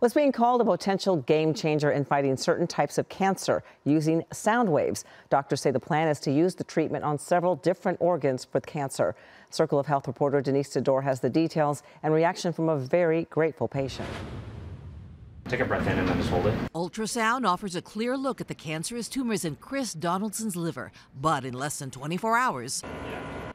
was being called a potential game changer in fighting certain types of cancer using sound waves. Doctors say the plan is to use the treatment on several different organs with cancer. Circle of Health reporter Denise Dador has the details and reaction from a very grateful patient. Take a breath in and then just hold it. Ultrasound offers a clear look at the cancerous tumors in Chris Donaldson's liver, but in less than 24 hours.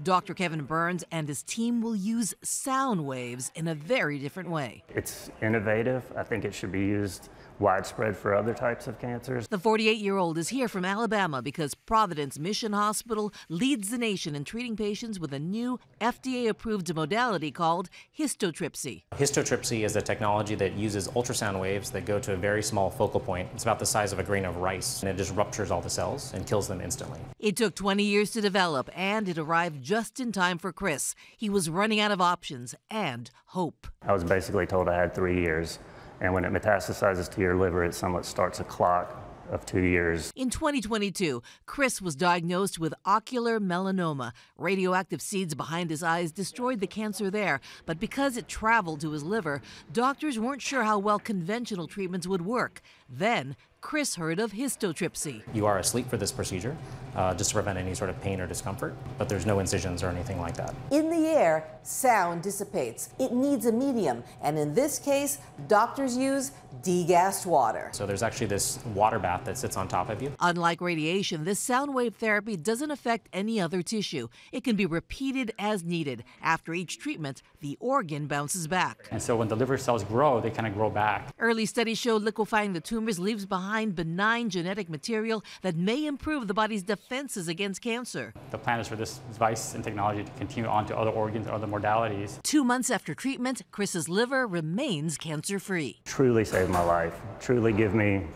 Dr. Kevin Burns and his team will use sound waves in a very different way. It's innovative. I think it should be used widespread for other types of cancers. The 48 year old is here from Alabama because Providence Mission Hospital leads the nation in treating patients with a new FDA approved modality called histotripsy. Histotripsy is a technology that uses ultrasound waves that go to a very small focal point. It's about the size of a grain of rice, and it just ruptures all the cells and kills them instantly. It took 20 years to develop, and it arrived just in time for Chris. He was running out of options and hope. I was basically told I had three years. And when it metastasizes to your liver, it somewhat starts a clock of two years. In 2022, Chris was diagnosed with ocular melanoma. Radioactive seeds behind his eyes destroyed the cancer there, but because it traveled to his liver, doctors weren't sure how well conventional treatments would work. Then, Chris heard of histotripsy. You are asleep for this procedure uh, just to prevent any sort of pain or discomfort, but there's no incisions or anything like that. In the air, sound dissipates. It needs a medium, and in this case, doctors use degassed water. So there's actually this water bath that sits on top of you. Unlike radiation, this sound wave therapy doesn't affect any other tissue. It can be repeated as needed. After each treatment, the organ bounces back. And so when the liver cells grow, they kind of grow back. Early studies show liquefying the tumors leaves behind behind benign genetic material that may improve the body's defenses against cancer. The plan is for this device and technology to continue on to other organs or other modalities. Two months after treatment, Chris's liver remains cancer free. Truly saved my life. Truly give me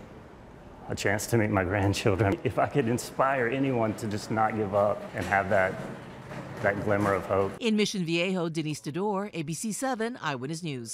a chance to meet my grandchildren. If I could inspire anyone to just not give up and have that that glimmer of hope. In Mission Viejo, Denise Dador, ABC 7 Eyewitness News.